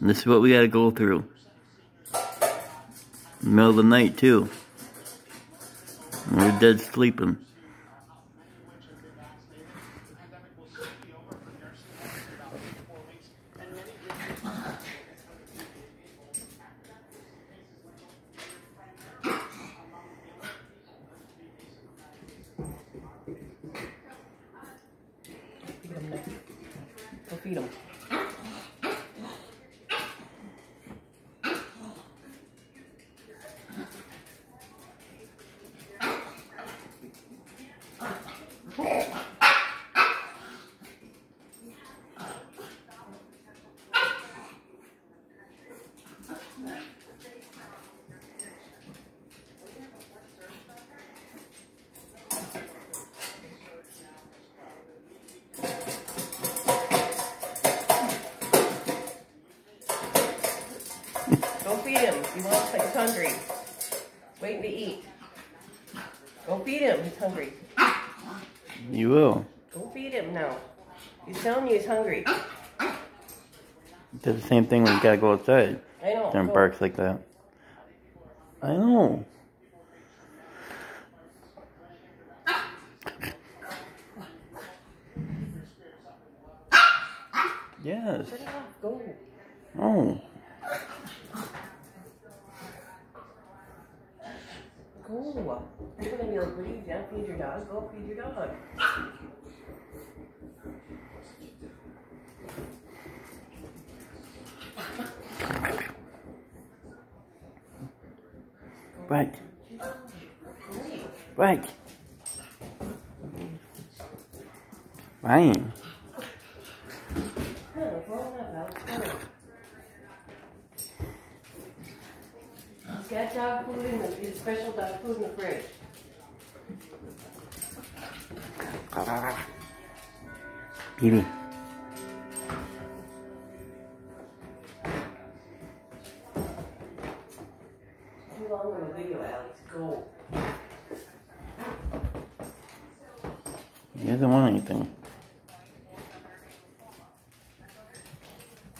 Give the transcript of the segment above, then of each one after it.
This is what we gotta go through. Middle of the night too. We're dead sleeping. Feed him. Go feed him. He wants he's hungry. Waiting to eat. Go feed him. He's hungry. You will. Go feed him now. He's telling you he's hungry. Does the same thing when you gotta go outside. I know. Then barks like that. I know. Yes. It. Go. Oh. Go. You're gonna be like, what are you down? Feed your dog. Go feed your dog. Right. Oh, right. Fine. Come on, roll that out. Come on. He's got dog food in the special dog food in the fridge. Baby. The. He doesn't want anything.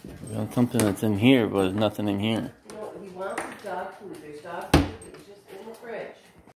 We want something that's in here, but there's nothing in here. No, he wants dog food. There's dog food